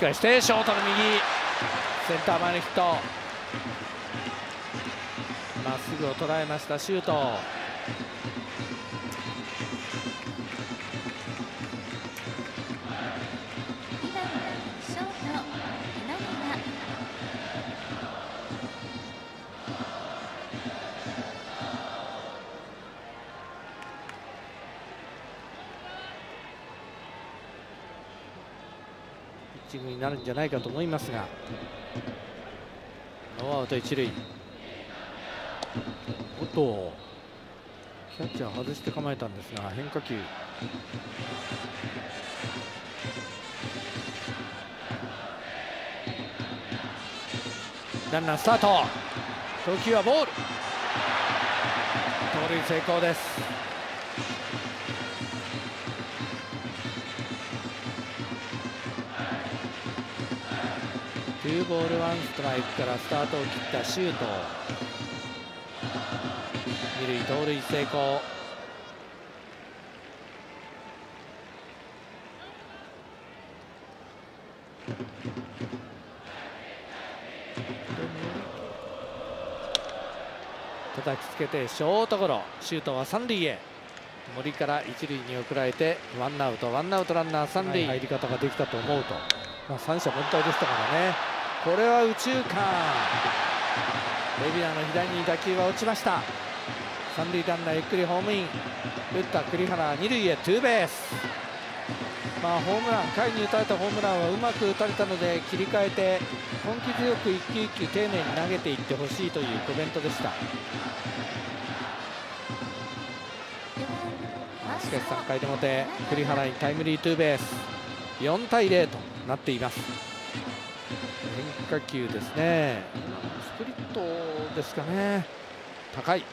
返してショートの右。センター前のヒット。まっすぐを捉えましたシュート。ッチングになるんじゃないかと思いますがノーアウト一塁。おっとキャッチャー外して構えたんですが変化球。ランナースタート。投球はボール。盗塁成功です。2ボール1ストライクからスタートを切ったシュート二塁盗塁成功。叩きつけてショートゴロ。シュートは三塁へ。森から一塁に送られてワンアウトワンアウトランナー三塁。入り方ができたと思うと、まあ、三者凡退でしたからね。これは右中間。レビアの左に打球は落ちました。三塁ランナーゆっくりホームイン。打った栗原二塁へツーベース。まあホームラン下位に打たれたホームランはうまく打たれたので切り替えて根気強く一球一球丁寧に投げていってほしいというコメントでした。しかし3回でもて栗原にタイムリーツーベース。4対0となっています。変化球ですね。スプリットですかね。高い。